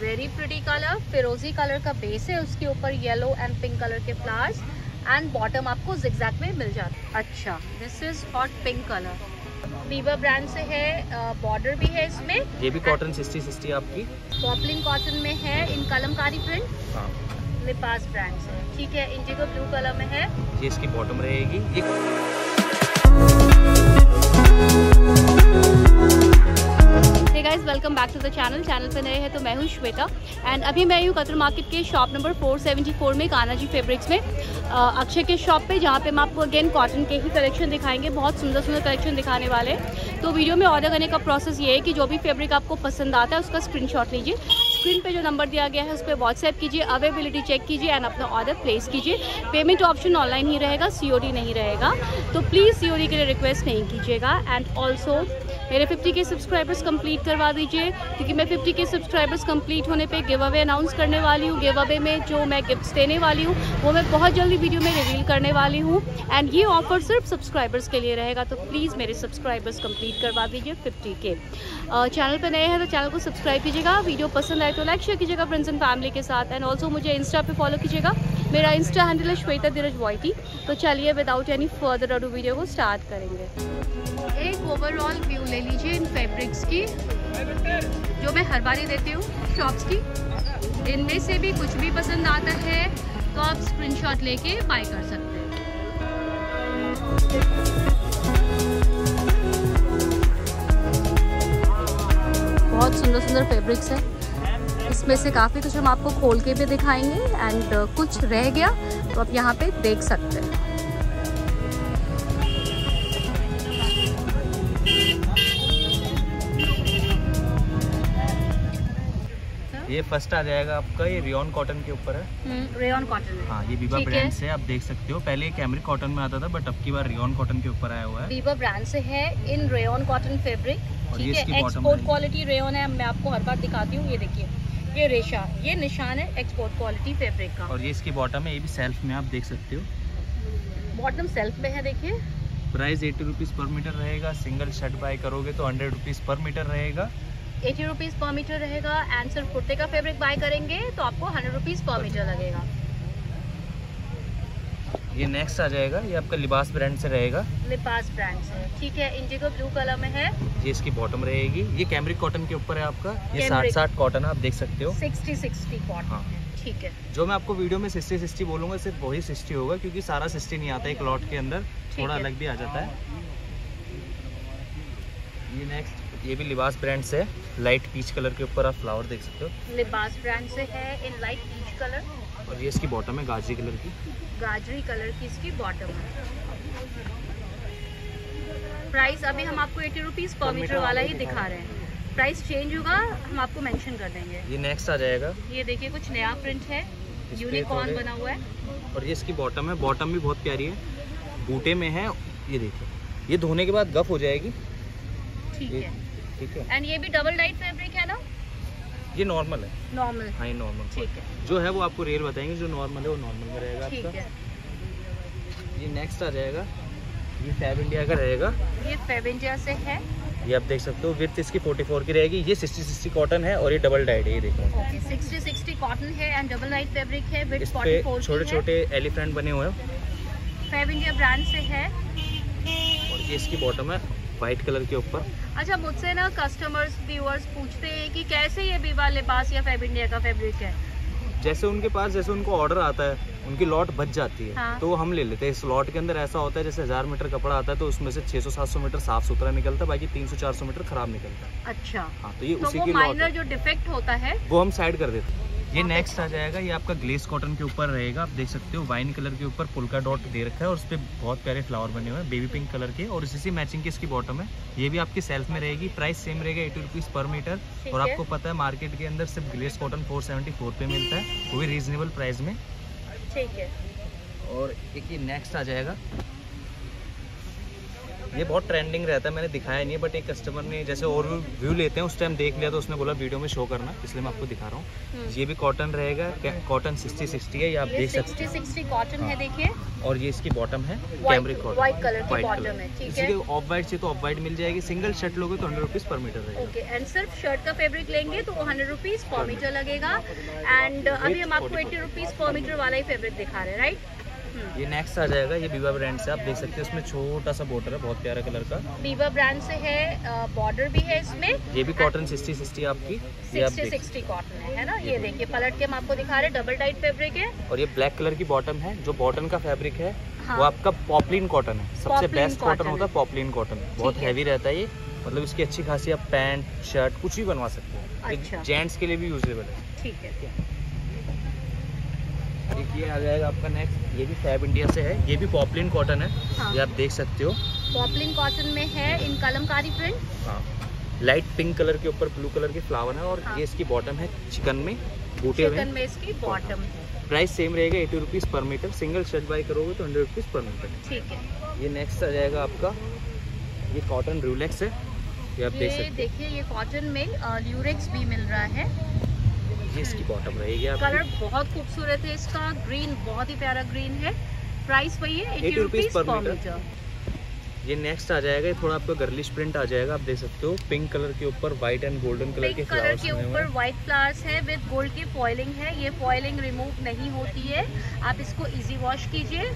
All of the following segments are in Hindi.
वेरी प्रिटी कलर फिरोजी कलर का बेस है उसके ऊपर येलो एंड पिंक कलर के फ्लावर्स एंड बॉटम आपको जिग्जैग में मिल जाता है। अच्छा। This is hot pink colour Viva brand से है बॉर्डर भी है इसमें। ये भी कॉटन सिक्सटी सिक्सटी आपकी? पॉपलिन कॉटन में है इन कलमकारी प्रिंट हाँ। लिपास ब्रांड से। ठीक है इंडिगो ब्लू कलर में है। ये इसकी बॉटम रहेगी। Hey guys welcome back to the channel channel पर नए हैं तो मैं हूँ श्वेता। एंड अभी मैं हूँ कतर मार्केट के शॉप नंबर 474 में काना जी फेब्रिक्स में अक्षय के शॉप पे, जहाँ पे हम आपको अगेन कॉटन के ही कलेक्शन दिखाएँगे। बहुत सुंदर सुंदर कलेक्शन दिखाने वाले हैं। तो वीडियो में ऑर्डर करने का प्रोसेस ये है कि जो भी फेब्रिक आपको पसंद आता है, उसका स्क्रीन लीजिए। स्क्रीन पे जो नंबर दिया गया है, उस पर व्हाट्सएप कीजिए अवेलेबिलिटी चेक कीजिए एंड अपना ऑर्डर प्लेस कीजिए। पेमेंट ऑप्शन ऑनलाइन ही रहेगा सीओडी नहीं रहेगा। तो प्लीज़ सीओडी के लिए रिक्वेस्ट नहीं कीजिएगा। एंड ऑल्सो मेरे 50 के सब्सक्राइबर्स कंप्लीट करवा दीजिए, क्योंकि मैं 50 के सब्सक्राइबर्स कंप्लीट होने पे गिव अवे अनाउंस करने वाली हूँ। गिव अवे में जो मैं गिफ्ट्स देने वाली हूँ, वो मैं बहुत जल्दी वीडियो में रिवील करने वाली हूँ। एंड ये ऑफ़र सिर्फ़ सब्सक्राइबर्स के लिए रहेगा तो प्लीज़ मेरे सब्सक्राइबर्स कंप्लीट करवा दीजिए 50 के चैनल पर नए हैं तो चैनल को सब्सक्राइब कीजिएगा। वीडियो पसंद आए तो लाइक शेयर कीजिएगा फ्रेंड्स एंड फैमिली के साथ. एंड ऑल्सो मुझे इंस्टा पे फॉलो कीजिएगा. मेरा इंस्टा हैंडल है श्वेता धीरज वाइटी तो चलिए without any further ado video को स्टार्ट करेंगे. एक ओवरऑल व्यू ले लीजिए इन फैब्रिक्स की, जो मैं हर बार ही देती हूँ शॉप्स की. इनमें से भी कुछ भी पसंद आता है तो आप स्क्रीनशॉट लेके बाय कर सकते हैं. बहुत सुंदर सुंदर फैब्रिक्स है. इसमें से काफ़ी कुछ हम आपको खोल के भी दिखाएँगे एंड कुछ रह गया तो आप यहाँ पे देख सकते हैं। ये फ़र्स्ट आ जाएगा आपका ये रियन कॉटन के ऊपर है। रेयन कॉटन हाँ। ये ब्रांड से आप देख सकते हो। पहले ये कैमरिक कॉटन में आता था बट अब की बार रियन कॉटन के ऊपर आया हुआ है। वीवा ब्रांड से है इन रेन कॉटन फैब्रिक ठीक है एक्सपोर्ट क्वालिटी रेयन है मैं आपको हर बार दिखाती हूँ ये देखिए। ये रेशा ये निशान है एक्सपोर्ट क्वालिटी फैब्रिक का। और ये इसकी बॉटम है ये भी सेल्फ में आप देख सकते हो। बॉटम सेल्फ में है देखिए। Price eighty rupees per metre रहेगा सिंगल शर्ट बाय करोगे तो हंड्रेड रुपीज़ पर मीटर रहेगा। एटी रुपीज़ पर मीटर रहेगा एंड सिर्फ़ कुर्ते का फैब्रिक बाय करेंगे तो आपको हंड्रेड रुपीज़ पर मीटर लगेगा। ये नेक्स्ट आ जाएगा ये आपका लिबास ब्रांड से रहेगा। लिपास ब्रांड से। ठीक है इंडिगो ब्लू कलर में है। ये इसकी बॉटम रहेगी। ये कैमरिक कॉटन के ऊपर है आपका। ये साठ साठ कॉटन आप देख सकते हो। सिक्सटी सिक्सटी कॉटन हाँ। ठीक है। जो मैं आपको वीडियो में सिक्सटी सिक्सटी बोलूँगा सिर्फ़ वही सिक्सटी होगा क्योंकि सारा सिक्सटी नहीं आता एक लॉट के अंदर। थोड़ा अलग भी आ जाता है। ये नेक्स्ट ये भी लिबास ब्रांड से लाइट पीच कलर के ऊपर आप फ्लावर देख सकते हो। लिबास ब्रांड से है इन लाइट पीच कलर और ये इसकी बॉटम है गाजरी कलर की? गाजरी कलर की इसकी बॉटम है। प्राइस अभी हम आपको एटी रुपीज़ पर मीटर वाला ही दिखा रहे हैं। प्राइस चेंज होगा हम आपको मेंशन कर देंगे। ये नेक्स्ट आ जाएगा। ये देखिए कुछ नया प्रिंट है। यूनिकॉर्न बना हुआ है। और ये इसकी बॉटम है। बॉटम भी बहुत प्यारी है। बूटे में है। ये देखिए। ये धोने के बाद गफ हो जाएगी। ठीक है। ठीक है। एंड ये भी डबल डाइट फैब्रिक है ना? ये नॉर्मल है। नॉर्मल हाँ ये नॉर्मल ठीक है। जो है वो आपको रेट बताएँगे जो नॉर्मल है वो नॉर्मल में रहेगा आपका। है। ये नेक्स्ट आ जाएगा। ये फैब इंडिया का रहेगा। ये फेवेंजिया से है। ये आप देख सकते हो विथ इसकी 44 की रहेगी। ये 60 60 कॉटन है और ये डबल डाइड है ये देखो। ओके सिक्सटी सिक्सटी कॉटन है एंड डबल डाइट फैब्रिक है पे फोर छोटे छोटे एलिफेंट बने हुए हैं। फेवेंजिया ब्रांड से है। और ये इसकी बॉटम है। वाइट कलर के ऊपर। अच्छा मुझसे ना कस्टमर्स व्यूअर्स पूछते हैं कि कैसे ये बीवा लिबास या फैब इंडिया का फैब्रिक है? जैसे उनके पास जैसे उनको ऑर्डर आता है उनकी लॉट बच जाती है। हाँ। तो हम ले लेते हैं। इस लॉट के अंदर ऐसा होता है जैसे हज़ार मीटर कपड़ा आता है तो उसमें से 600-700 मीटर साफ़ सुथरा निकलता है बाकी 300-400 मीटर खराब निकलता है। अच्छा। हाँ तो ये तो उसी वो की माइनर जो डिफेक्ट होता है वो हम साइड कर देते हैं। ये नेक्स्ट आ जाएगा ये आपका ग्लेस कॉटन के ऊपर रहेगा। आप देख सकते हो वाइन कलर के ऊपर पुलका डॉट दे रखा है और उस पर बहुत प्यारे फ्लावर बने हुए हैं बेबी पिंक कलर के। और इसी से मैचिंग की इसकी बॉटम है। ये भी आपकी सेल्फ में रहेगी प्राइस सेम रहेगा एटी रुपीज़ पर मीटर और आपको पता है मार्केट के अंदर सिर्फ़ glace cotton four seventy four पे मिलता है वो भी रीजनेबल प्राइस में। ठीक है। और एक ये नेक्स्ट आ जाएगा। ये बहुत ट्रेंडिंग रहता है मैंने दिखाया नहीं है बट एक कस्टमर ने जैसे और व्यू लेते हैं उस टाइम देख लिया तो उसने बोला वीडियो में शो करना इसलिए मैं आपको दिखा रहा हूँ। हम्म। ये भी कॉटन रहेगा कॉटन सिक्सटी सिक्सटी है ये आप देख सकते 60 60 कॉटन है हाँ। देखिए। और ये इसकी बॉटम है कैमरिक कॉटन की है, ठीक है। ऑफ़ वाइट से तो ऑफ़ वाइट मिल जाएगी सिंगल शर्ट लोगे तो हंड्रेड रुपीज़ पर मीटर रहेगा। ओके एंड सिर्फ़ शर्ट का फैब्रिक लेंगे तो हंड्रेड रुपीज़ पर मीटर लगेगा। एंड अभी हम आपको एट्टी रुपीज़ पर मीटर वाला ही फैब्रिक दिखा रहे हैं राइट ये नेक्स्ट आ जाएगा ये बीवा ब्रांड से आप देख सकते हैं इसमें छोटा सा बॉर्डर है बहुत प्यारा कलर का। बीवा ब्रांड से है बॉर्डर भी है इसमें। ये भी कॉटन सिक्सटी सिक्सटी आपकी सिक्सटी सिक्सटी कॉटन है। है ना? ये देखिए पलट के हम आपको दिखा रहे हैं डबल टाइट फैब्रिक है। और ये ब्लैक कलर की बॉटम है जो बॉटम का फैब्रिक है हाँ। वो आपका पॉपलिन कॉटन है। सबसे बेस्ट कॉटन होता है। पॉपलिन कॉटन बहुत है। हैवी रहता है ये। मतलब इसकी अच्छी खासी आप पैंट शर्ट कुछ भी बनवा सकते हो। अच्छा। जेंट्स के लिए भी यूजेबल है। ठीक है। एक ये आ जाएगा आपका नेक्स्ट ये भी फैब इंडिया से है। ये भी पॉपलिन कॉटन है। हाँ। ये आप देख सकते हो। पॉपलिन कॉटन में है इन कलमकारी प्रिंट हाँ। लाइट पिंक कलर के ऊपर ब्लू कलर के फ्लावर है और हाँ। ये इसकी बॉटम है। चिकन में बूटे चिकन में इसकी बॉटम है। प्राइस सेम रहेगा eighty rupees per metre single shirt buy करोगे तो हंड्रेड रुपीज़ पर मीटर ठीक है। ये नेक्स्ट आ जाएगा आपका। ये कॉटन रूलेक्स है। ये आप देख सकते देखिए ये कॉटन में ल्यूरेक्स भी मिल रहा हैं। ये इसकी बॉटम रहेगी कलर बहुत खूबसूरत है इसका ग्रीन बहुत ही प्यारा ग्रीन है। प्राइस वही है एटी रुपीज़ पर मीटर ये नेक्स्ट आ जाएगा ये थोड़ा आपका गर्लिश प्रिंट आ जाएगा आप देख सकते हो पिंक कलर के ऊपर व्हाइट एंड गोल्डन कलर के कलर के ऊपर व्हाइट फ्लावर्स है विद गोल्ड की फॉइलिंग है ये फॉइलिंग रिमूव नहीं होती है। आप इसको इजी वॉश कीजिए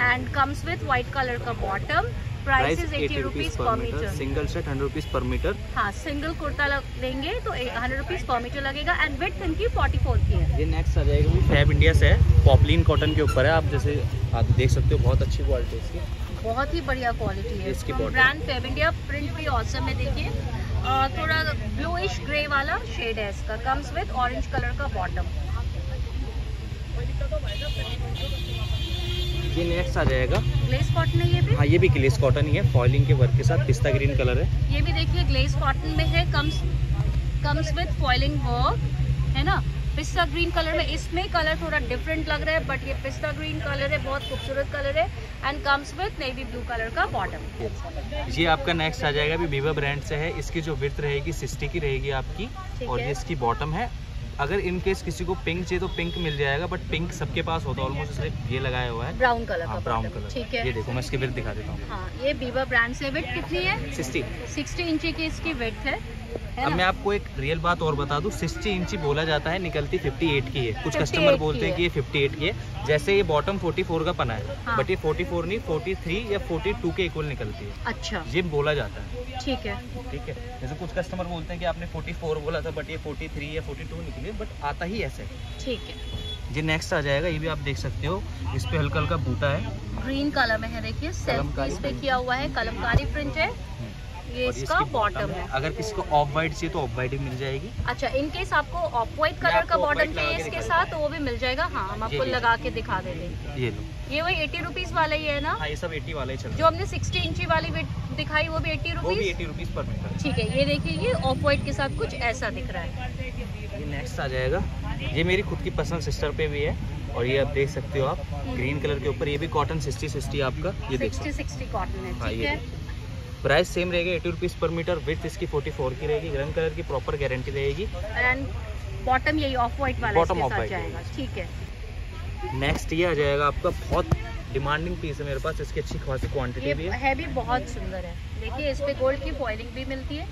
and comes with white colour का bottom price is eighty rupees per metre single shirt hundred rupees per metre हाँ सिंगल कुर्ता लेंगे तो हंड्रेड रुपीज़ पर मीटर लगेगा एंड विथ इनकी फोर्टी फोर की है। ये नेक्स्ट आ जाएगा फैब इंडिया से है। पॉपलिन कॉटन के ऊपर है। आप जैसे आप देख सकते हो बहुत अच्छी क्वालिटी इसकी। बहुत ही बढ़िया क्वालिटी है इसकी ब्रांड फेब इंडिया प्रिंट भी औसम है देखिए। थोड़ा ब्लूइश ग्रे वाला शेड है इसका। कम्स विद ऑरेंज कलर का बॉटम ये नेक्स्ट आ जाएगा। ग्लेस कॉटन है ये भी? हाँ ये भी ग्लेस कॉटन ही है फॉइलिंग के वर्क के साथ पिस्ता ग्रीन कलर है। ये भी देखिए ग्लेस कॉटन में है comes comes with foiling work है ना? पिस्ता ग्रीन कलर में इसमें कलर थोड़ा डिफरेंट लग रहा है बट ये पिस्ता ग्रीन कलर है बहुत खूबसूरत कलर है and comes with navy blue colour का बॉटम ये आपका नेक्स्ट आ जाएगा भी बीवा ब्रांड से है इसकी जो विर्थ रहेगी सिक्सटी की रहेगी आपकी और ये इसकी बॉटम है। अगर इन केस किसी को पिंक चाहिए तो पिंक मिल जाएगा बट पिंक सबके पास होता है ऑलमोस्ट सिर्फ़ ये लगाया हुआ है। ब्राउन कलर हाँ का ब्राउन कलर ठीक है। ये देखो मैं इसकी विर्थ दिखा देता हूँ। हाँ ये बीवा ब्रांड से वेट कितनी है? सिक्सटी 60 इंची की इसकी है है। अब मैं आपको एक रियल बात और बता दूँ 60 इंची बोला जाता है निकलती 58 की है। कुछ कस्टमर बोलते हैं। कि ये 58 की है। जैसे ये बॉटम 44 का पना है हाँ। बट ये 44 नहीं 43 या 42 के इक्वल निकलती है। अच्छा। ये बोला जाता है। ठीक है। ठीक है? जैसे कुछ कस्टमर बोलते हैं कि आपने 44 बोला था बट ये 43 या 42 निकली बट आता ही ऐसे। ठीक है। ये नेक्स्ट आ जाएगा ये भी आप देख सकते हो। इस पे हल्का हल्का बूटा है। ग्रीन कलर में है देखिए। सेल्फ पे किया हुआ है कलमकारी प्रिंट है। ये इसका बॉटम है। अगर किसी को ऑफ़ वाइट चाहिए तो ऑफ़ वाइट भी मिल जाएगी। अच्छा इन केस आपको ऑफ़ व्हाइट कलर का बॉटम चाहिए इसके साथ तो वो भी मिल जाएगा। हाँ हम आपको लगा के दिखा देंगे ये लो। ये वही एटी रुपीज़ वाला ही है ना? हाँ ये सब 80 वाला ही चल जो हमने सिक्सटी इंची वाली दिखाई वो भी भी रुपीज़ 80 रुपीज़ पर मीटर ठीक है ये देखिए ये ऑफ़ व्हाइट के साथ कुछ ऐसा दिख रहा है। ये नेक्स्ट आ जाएगा। ये मेरी खुद की पसंद सिस्टर पे भी है और ये आप देख सकते हो आप। ग्रीन कलर के ऊपर ये भी कॉटन सिक्सटी सिक्सटी आपका ये देख सिक्सटी सकते सिक्सटी कॉटन है हाँ ठीक है। प्राइस सेम रहेगा eighty rupees per metre with इसकी 44 की रहेगी रंग कलर की प्रॉपर गारंटी रहेगी। एंड बॉटम यही ऑफ़ वाइट वाला बॉटम ऑफ़ वाइट जाएगा। ठीक है। नेक्स्ट ये आ जाएगा आपका बहुत डिमांडिंग पीस है मेरे पास इसकी अच्छी खासी क्वांटिटी भी है। है भी बहुत सुंदर है। देखिए इस पे गोल्ड की फॉइलिंग भी मिलती है।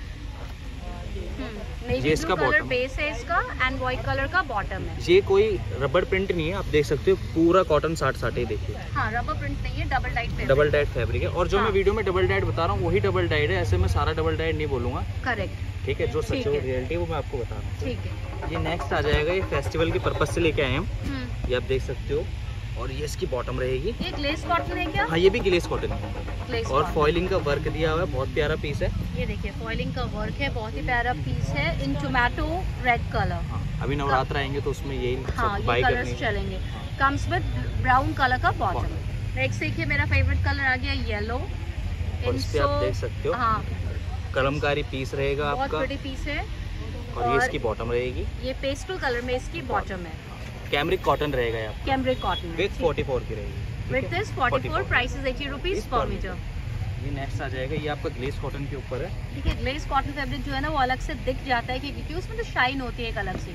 ये इसका bottom। बेस है इसका एंड व्हाइट कलर का बॉटम है। ये कोई रबड़ प्रिंट नहीं है आप देख सकते हो पूरा कॉटन साठ साठ ही देखिए। हाँ रबर प्रिंट नहीं है डबल टाइट पे डबल डाइट फैब्रिक है। और जो हाँ। मैं वीडियो में डबल डाइट बता रहा हूँ वही डबल डाइट है ऐसे मैं सारा डबल डाइट नहीं बोलूँगा। करेक्ट ठीक है जो सच है। रियलिटी है। वो मैं आपको बता रहा हूँ। ठीक है। ये नेक्स्ट आ जाएगा ये फेस्टिवल के पर्पज से लेके आए हम। हम्म, ये आप देख सकते हो और ये इसकी बॉटम रहेगी। ये ग्लेस कॉटन है क्या? हाँ ये भी ग्लेस कॉटन है। और फॉइलिंग का वर्क दिया हुआ है बहुत प्यारा पीस है। ये देखिए फॉइलिंग का वर्क है बहुत ही प्यारा पीस है इन टोमेटो रेड कलर हाँ अभी नवरात्र आएँगे तो उसमें यही हाँ ये कलर्स चलेंगे। कम्स विद ब्राउन कलर का बॉटम। नेक्स्ट देखिए मेरा फेवरेट कलर आ गया येलो और इस पे आप देख सकते हो। हाँ। कलमकारी पीस रहेगा बहुत आपका। बड़ी पीस है। और ये इसकी बॉटम रहेगी। ये पेस्टल कलर में इसकी बॉटम है। कैमरिक कॉटन रहेगा कैमरिक कॉटन विथ 44 की रहेगी ठीक with this 44 44 price is 80 rupees per metre ये नेक्स्ट आ जाएगा ये आपका ग्लेस कॉटन के ऊपर है। देखिए ग्लेस कॉटन फैब्रिक जो है ना वो अलग से दिख जाता है क्योंकि उसमें तो शाइन होती है एक अलग से।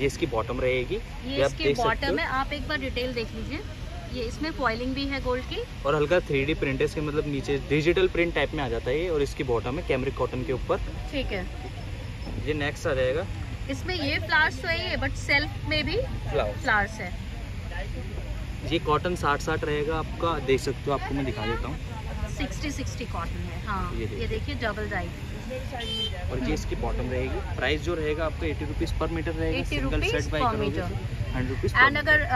ये इसकी बॉटम रहेगी। ये इसकी बॉटम है। आप एक बार डिटेल देख लीजिए। ये इसमें फॉइलिंग भी है गोल्ड की। और हल्का थ्री डी प्रिंट है इसके मतलब नीचे डिजिटल प्रिंट टाइप में आ जाता है ये और इसकी बॉटम है कैमरिक कॉटन के ऊपर। ठीक है। ये नेक्स्ट आ जाएगा। इसमें ये फ्लावर्स तो है बट सेल्फ में भी फ्लावर्स है। ये कॉटन साठ साठ रहेगा आपका देख सकते हो आपको मैं दिखा देता हूँ। सिक्सटी सिक्सटी कॉटन है हाँ। ये देखिए। डबल राइट और ये इसकी बॉटम रहेगी। प्राइस जो रहेगा आपका एटी रुपीज़ पर मीटर रहेगा single set buy. Hundred rupees and अगर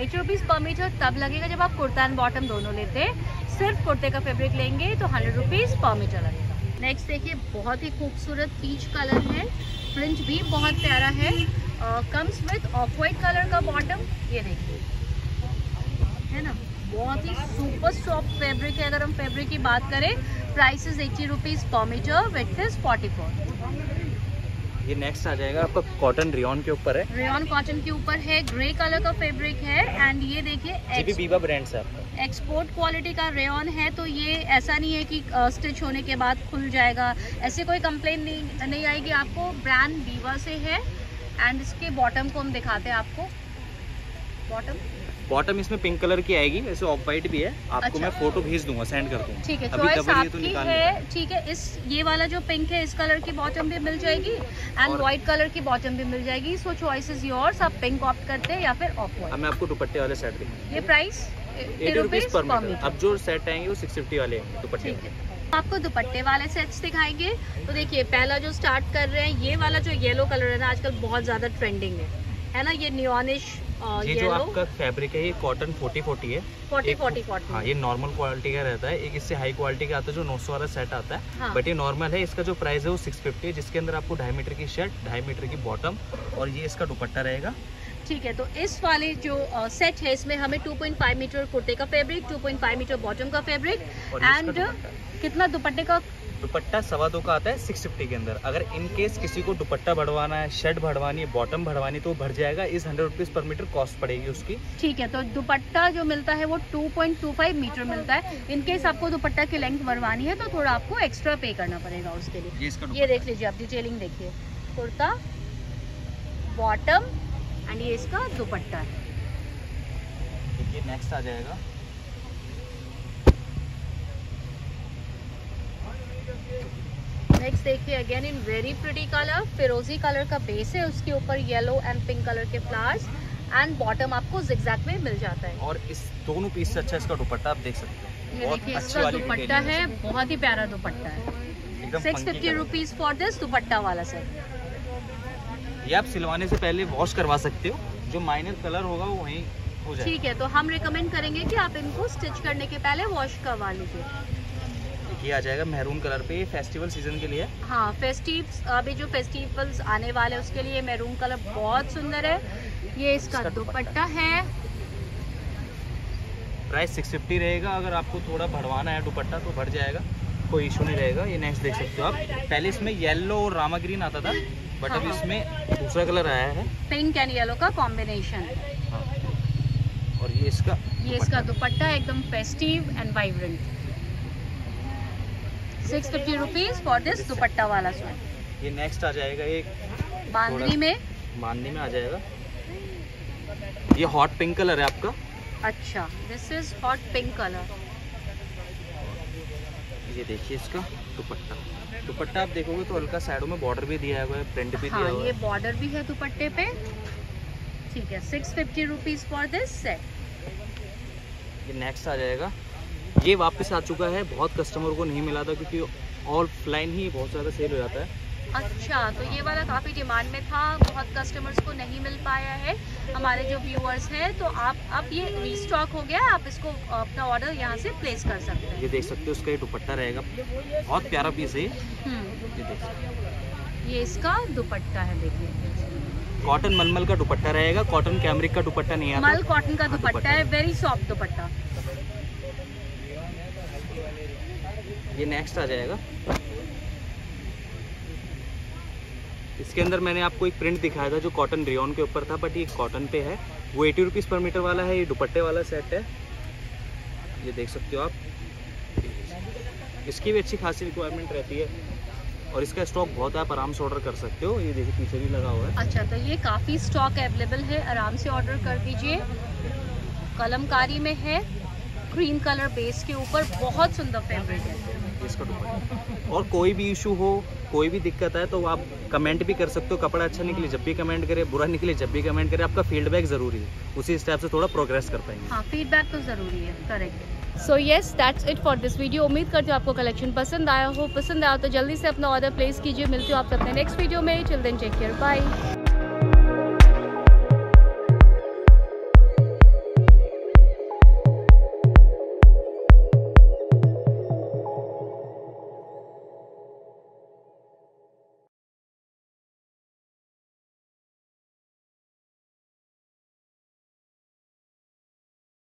एटी रुपीज़ पर मीटर तब लगेगा जब आप कुर्ता एंड बॉटम दोनों लेते। हैं सिर्फ़ कुर्ते का फैब्रिक लेंगे तो हंड्रेड रुपीज़ पर मीटर लगेगा। नेक्स्ट देखिए बहुत ही खूबसूरत पीच कलर है। प्रिंट भी बहुत प्यारा है। Comes with off white colour का बॉटम ये देखिए। है ना? बहुत ही सुपर सॉफ्ट फैब्रिक है अगर हम फैब्रिक की बात करें price is eighty rupees per metre with is forty four ये नेक्स्ट आ जाएगा आपका कॉटन रियन के ऊपर है। रेयन कॉटन के ऊपर है ग्रे कलर का फैब्रिक है एंड ये देखिए बीबा ब्रांड से आपका। एक्सपोर्ट क्वालिटी का रेन है तो ये ऐसा नहीं है कि स्टिच होने के बाद खुल जाएगा। ऐसे कोई कंप्लेन नहीं नहीं आएगी। आपको ब्रांड बीवा से है एंड इसके बॉटम को हम दिखाते हैं आपको। बॉटम बॉटम इसमें पिंक कलर की आएगी वैसे ऑफ़ वाइट भी है। आपको अच्छा। मैं फ़ोटो भेज दूँगा सेंड कर दूँगा। ठीक है चॉइस तो आपकी है। ठीक है इस ये वाला जो पिंक है इस कलर की बॉटम भी मिल जाएगी एंड व्हाइट कलर की बॉटम भी मिल जाएगी। सो चॉइस इज़ योर्स आप पिंक ऑप्ट करते हैं या फिर ऑफ़ वाइट मैं आपको दुपट्टे वाले सेट दिखाऊँगा ये price eighty rupees per metre अब जो सेट आएँगे वो सिक्स फिफ्टी वाले दुपट्टे आपको दुपट्टे वाले सेट्स दिखाएँगे। तो देखिए पहला जो स्टार्ट कर रहे हैं ये वाला जो येलो कलर है ना आजकल बहुत ज़्यादा ट्रेंडिंग है। है ना ये नियोनिश ये जो आपका फैब्रिक है ये कॉटन फोर्टी फोर्टी है। फोर्टी फोर्टी हाँ ये नॉर्मल क्वालिटी का रहता है। एक इससे हाई क्वालिटी का आता है जो 900 वाला सेट आता है। हाँ। बट ये नॉर्मल है इसका जो प्राइस है वो 650 है जिसके अंदर आपको ढाई मीटर की शर्ट ढाई मीटर की बॉटम और ये इसका दुपट्टा रहेगा। ठीक है तो इस वाले जो सेट है इसमें हमें 2.5 मीटर कुर्ते का फैब्रिक 2.5 मीटर बॉटम का फैब्रिक एंड कितना दुपट्टे का? दुपट्टा सवा दो का आता है 650 के अंदर। अगर इन केस किसी को दुपट्टा बढ़वाना है शर्ट बढ़वानी है बॉटम बढ़वानी तो वो बढ़ जाएगा। इस hundred rupees per metre cost पड़ेगी उसकी। ठीक है तो दुपट्टा जो मिलता है वो 2.25 मीटर मिलता है। इन केस आपको दुपट्टा की लेंथ भरवानी है तो थोड़ा आपको एक्स्ट्रा पे करना पड़ेगा उसके लिए। ये ये देख लीजिए आप डिटेलिंग देखिए। कुर्ता बॉटम एंड ये इसका दुपट्टा है। ये नेक्स्ट आ जाएगा। नेक्स्ट देखिए again in very pretty colour फिरोजी कलर का बेस है उसके ऊपर येलो एंड पिंक कलर के फ्लावर्स एंड बॉटम आपको जिगजैग में मिल जाता है। और इस दोनों पीस से अच्छा इसका दुपट्टा आप देख सकते हैं। ये बहुत देखिए इसका दुपट्टा है। बहुत ही प्यारा दुपट्टा है। Six fifty rupees for this dupatta वाला सेट ये आप सिलवाने से पहले वॉश करवा सकते हो। जो माइनर कलर होगा वो वहीं हो जाएगा। ठीक है तो हम रिकमेंड करेंगे कि आप इनको स्टिच करने के पहले वॉश करवा लीजिए। ये आ जाएगा मैरून कलर पे फेस्टिवल सीज़न के लिए। हाँ फेस्टिव अभी जो फेस्टिवल्स आने वाले हैं उसके लिए मेहरून कलर बहुत सुंदर है। ये इसका दुपट्टा। है। प्राइस 650 रहेगा। अगर आपको थोड़ा भरवाना है दुपट्टा तो भर जाएगा। कोई इशू नहीं रहेगा। ये नेक्स्ट देख सकते हो आप। पहले इसमें येलो और रामा ग्रीन आता था। बट अभी हाँ। इसमें दूसरा कलर आया है। पिंक एंड येलो का कॉम्बिनेशन हाँ। और ये इसका ये इसका दुपट्टा एकदम festive and vibrant six fifty rupees for this dupatta वाला सूट ये नेक्स्ट आ जाएगा ये बांधनी में? मानने में आ जाएगा। ये हॉट पिंक कलर है आपका। अच्छा this is hot pink colour ये देखिए इसका दुपट्टा। दुपट्टा आप देखोगे तो हल्का साइडो में बॉर्डर भी दिया हुआ है प्रिंट भी हाँ दिया हुआ ये बॉर्डर भी है दुपट्टे पे। ठीक है six fifty rupees for this set ये नेक्स्ट आ जाएगा। ये वापस आ चुका है बहुत कस्टमर को नहीं मिला था क्योंकि ऑफलाइन ही बहुत ज़्यादा सेल हो जाता है। अच्छा तो ये वाला काफ़ी डिमांड में था बहुत कस्टमर्स को नहीं मिल पाया है हमारे जो व्यूअर्स हैं तो आप अब ये रीस्टॉक हो गया आप इसको अपना ऑर्डर यहाँ से प्लेस कर सकते हैं। ये देख सकते हो उसका ये दुपट्टा रहेगा बहुत प्यारा पीस है ये। हैं हम्म, ये देख सकते ये इसका दुपट्टा है देखिए। कॉटन मलमल का दुपट्टा रहेगा कॉटन कैमरिक का दुपट्टा नहीं आता। मल कॉटन का हाँ, दुपट्टा। है वेरी सॉफ्ट दुपट्टा। ये नेक्स्ट आ जाएगा। इसके अंदर मैंने आपको एक प्रिंट दिखाया था जो कॉटन रियन के ऊपर था बट ये कॉटन पे है। वो एटी रुपीज़ पर मीटर वाला है ये दुपट्टे वाला सेट है। ये देख सकते हो आप। इसकी भी अच्छी खासी रिक्वायरमेंट रहती है। और इसका स्टॉक बहुत है आप आराम से ऑर्डर कर सकते हो। ये देखिए पीछे भी लगा हुआ है। अच्छा तो ये काफ़ी स्टॉक अवेलेबल है। आराम से ऑर्डर कर दीजिए। कलमकारी में है। क्रीम कलर बेस के ऊपर। बहुत सुंदर फैब्रिक है। इसका और कोई भी इशू हो कोई भी दिक्कत आए तो आप कमेंट भी कर सकते हो, कपड़ा अच्छा निकले, जब भी कमेंट करे, बुरा निकले, जब भी कमेंट करे, आपका फीडबैक ज़रूरी है। उसी स्टेप से थोड़ा प्रोग्रेस कर पाएँगे। हाँ फीडबैक तो ज़रूरी है correct so yes that's it for this video उम्मीद करती हूँ आपको कलेक्शन पसंद आया हो। पसंद आया तो जल्दी से अपना ऑर्डर प्लेस कीजिए। मिलती हूँ आप अपने नेक्स्ट वीडियो में। Children take care bye